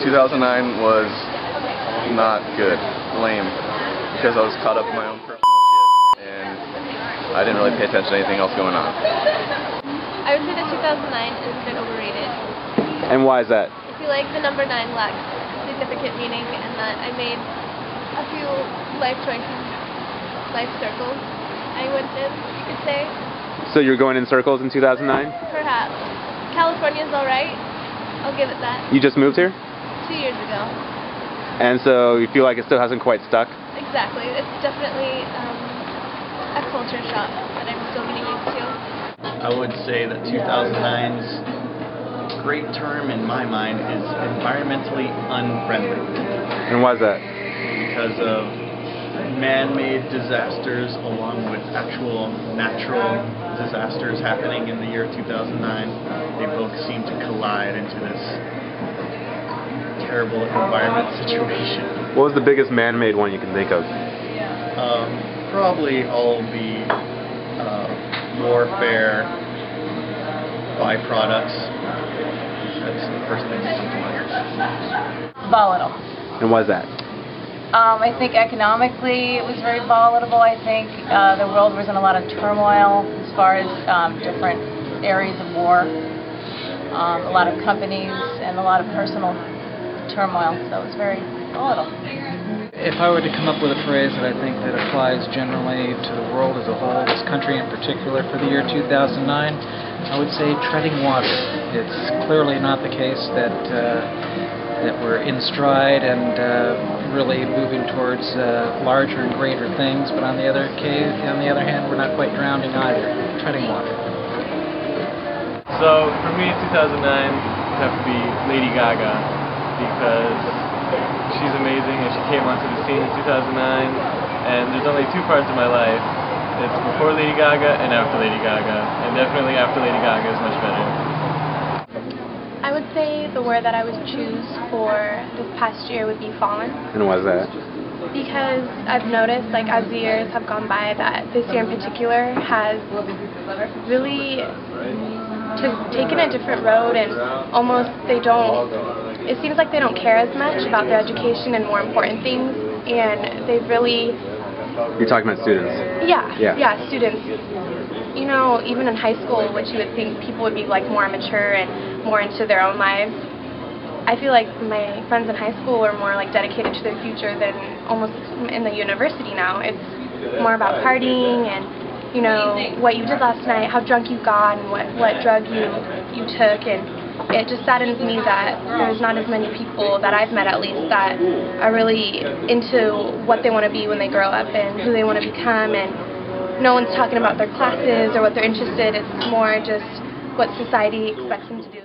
2009 was not good, lame, because I was caught up in my own personal shit, and I didn't really pay attention to anything else going on. I would say that 2009 is a bit overrated. And why is that? I feel like the number 9 lacks significant meaning and that I made a few life choices, life circles, I went in, you could say. So you're going in circles in 2009? Perhaps. California's alright. I'll give it that. You just moved here? Two years ago. And so you feel like it still hasn't quite stuck? Exactly. It's definitely um, a culture shock that I'm still getting used to. I would say that 2009's great term in my mind is environmentally unfriendly And why is that? because of man-made disasters along with actual natural disasters happening in the year 2009. They both seem to collide into this terrible environment situation. What was the biggest man-made one you can think of? Um, probably all the uh, warfare byproducts. That's the first thing that comes to mind. volatile. And why is that? Um, I think economically it was very volatile. I think uh, the world was in a lot of turmoil as far as um, different areas of war, um, a lot of companies, and a lot of personal turmoil. So it was very volatile. If I were to come up with a phrase that I think that applies generally to the world as a whole, this country in particular, for the year 2009, I would say treading water. It's clearly not the case that uh, that we're in stride and uh, really moving towards uh, larger and greater things, but on the other case, on the other hand, we're not quite drowning either. Treading water. So for me, 2009 would have to be Lady Gaga because she's amazing and she came onto the scene in 2009. And there's only two parts of my life. It's before Lady Gaga and after Lady Gaga, and definitely after Lady Gaga is much better. I would say the word that I would choose for this past year would be fallen. And why is that? Because I've noticed, like, as the years have gone by, that this year in particular has really t- taken a different road, and almost they don't. It seems like they don't care as much about their education and more important things, and they've really, You're talking about students. Yeah. yeah, Yeah. students. You know, even in high school, which you would think people would be like more mature and more into their own lives. I feel like my friends in high school are more like dedicated to their future than almost in the university now. It's more about partying and you know what you did last night, how drunk you got, and what what drug you you took, and it just saddens me that there's not as many people that I've met at least that are really into what they want to be when they grow up and who they want to become, and no one's talking about their classes or what they're interested. It's more just what society expects them to do.